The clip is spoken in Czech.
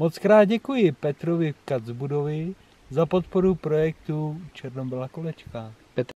Moc krát děkuji Petrovi Kacbudovi za podporu projektu Černobyla kolečka.